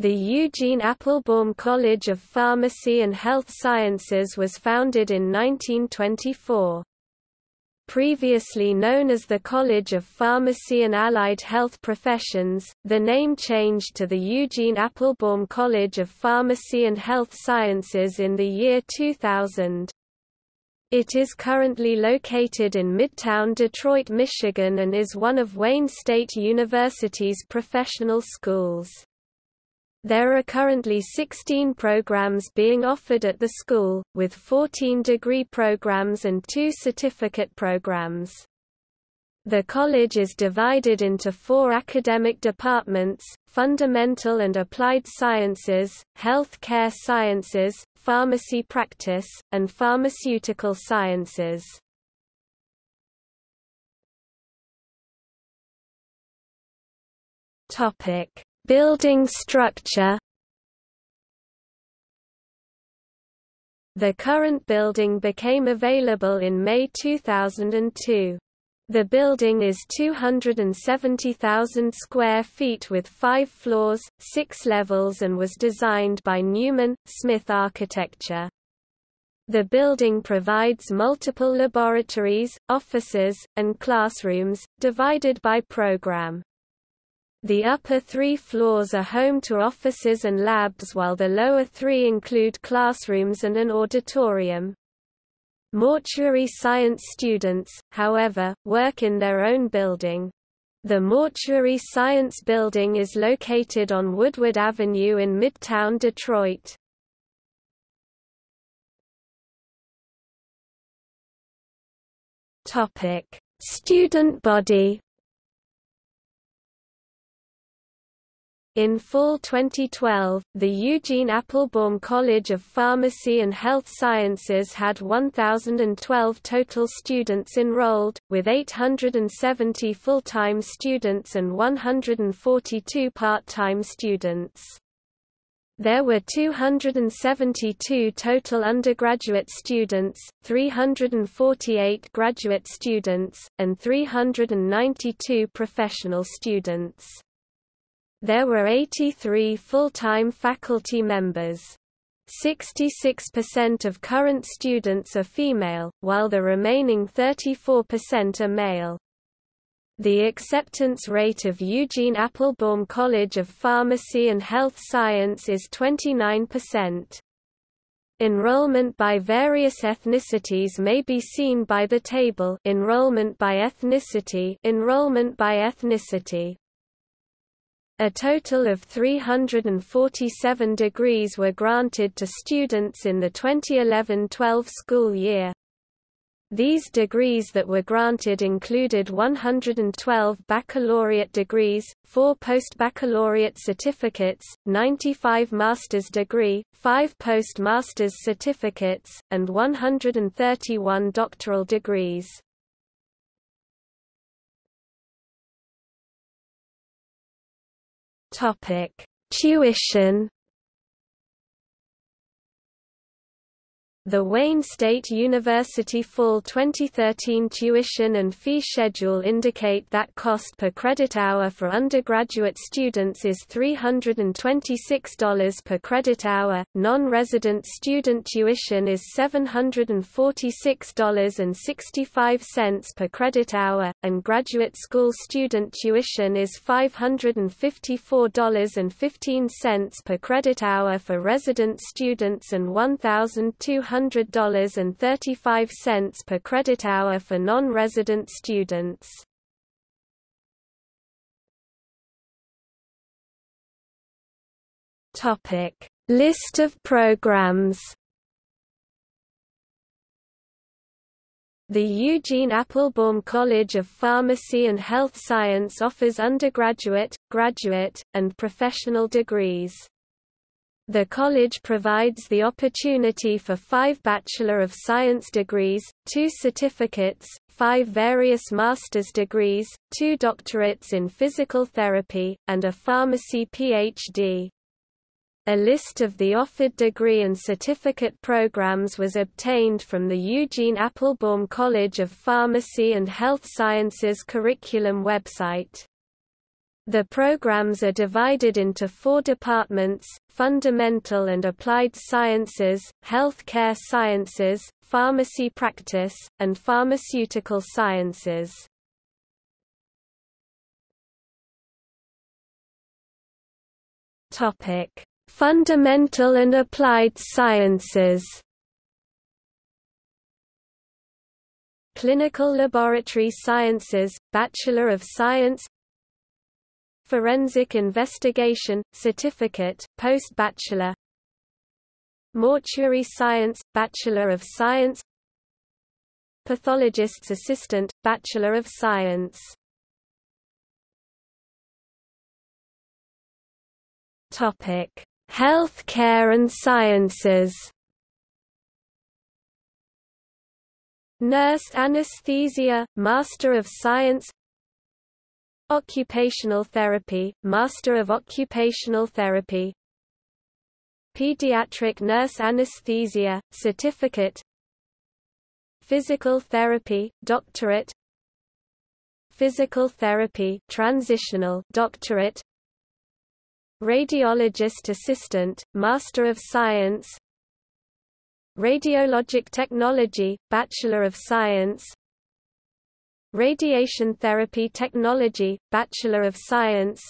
The Eugene Applebaum College of Pharmacy and Health Sciences was founded in 1924. Previously known as the College of Pharmacy and Allied Health Professions, the name changed to the Eugene Applebaum College of Pharmacy and Health Sciences in the year 2000. It is currently located in Midtown Detroit, Michigan and is one of Wayne State University's professional schools. There are currently 16 programs being offered at the school, with 14 degree programs and two certificate programs. The college is divided into four academic departments, Fundamental and Applied Sciences, Health Care Sciences, Pharmacy Practice, and Pharmaceutical Sciences. Topic Building structure The current building became available in May 2002. The building is 270,000 square feet with five floors, six levels and was designed by Neumann, Smith Architecture. The building provides multiple laboratories, offices, and classrooms, divided by program. The upper three floors are home to offices and labs while the lower three include classrooms and an auditorium. Mortuary science students, however, work in their own building. The Mortuary Science Building is located on Woodward Avenue in Midtown Detroit. Student body In fall 2012, the Eugene Applebaum College of Pharmacy and Health Sciences had 1,012 total students enrolled, with 870 full-time students and 142 part-time students. There were 272 total undergraduate students, 348 graduate students, and 392 professional students. There were 83 full-time faculty members. 66% of current students are female, while the remaining 34% are male. The acceptance rate of Eugene Applebaum College of Pharmacy and Health Science is 29%. Enrollment by various ethnicities may be seen by the table Enrollment by ethnicity Enrollment by ethnicity a total of 347 degrees were granted to students in the 2011-12 school year. These degrees that were granted included 112 baccalaureate degrees, 4 post-baccalaureate certificates, 95 master's degree, 5 post-master's certificates, and 131 doctoral degrees. Topic: Tuition The Wayne State University Fall 2013 tuition and fee schedule indicate that cost per credit hour for undergraduate students is $326 per credit hour, non-resident student tuition is $746.65 per credit hour, and graduate school student tuition is $554.15 per credit hour for resident students and 1200 $100.35 per credit hour for non-resident students. Topic: List of programs. The Eugene Applebaum College of Pharmacy and Health Science offers undergraduate, graduate, and professional degrees. The college provides the opportunity for five Bachelor of Science degrees, two certificates, five various master's degrees, two doctorates in physical therapy, and a pharmacy Ph.D. A list of the offered degree and certificate programs was obtained from the Eugene Applebaum College of Pharmacy and Health Sciences curriculum website. The programs are divided into four departments, Fundamental and Applied Sciences, Healthcare Sciences, Pharmacy Practice, and Pharmaceutical Sciences. Fundamental and Applied Sciences Clinical Laboratory Sciences, Bachelor of Science Forensic Investigation, Certificate, Post-Bachelor. Mortuary Science, Bachelor of Science. Pathologist's Assistant, Bachelor of Science. Topic. Healthcare and Sciences. Nurse Anesthesia, Master of Science Occupational Therapy, Master of Occupational Therapy. Pediatric Nurse Anesthesia, Certificate. Physical Therapy, Doctorate. Physical Therapy Transitional Doctorate. Radiologist Assistant, Master of Science. Radiologic Technology, Bachelor of Science Radiation Therapy Technology, Bachelor of Science.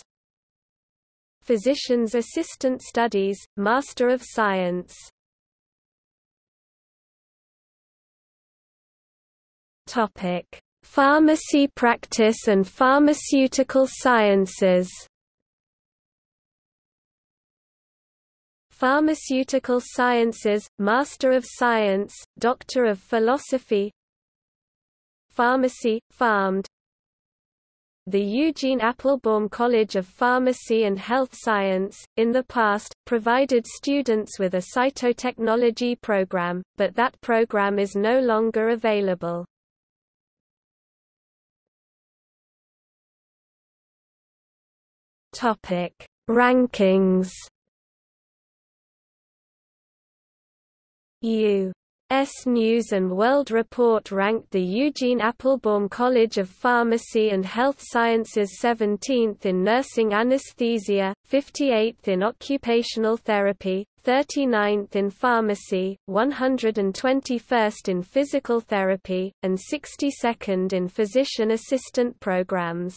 Physician's Assistant Studies, Master of Science. Pharmacy practice and pharmaceutical sciences. Pharmaceutical Sciences, Master of Science, Doctor of Philosophy Pharmacy, Pharmed the Eugene Applebaum College of Pharmacy and Health Science, in the past, provided students with a cytotechnology program, but that program is no longer available. Rankings U. S. News & World Report ranked the Eugene Applebaum College of Pharmacy and Health Sciences 17th in nursing anesthesia, 58th in occupational therapy, 39th in pharmacy, 121st in physical therapy, and 62nd in physician assistant programs.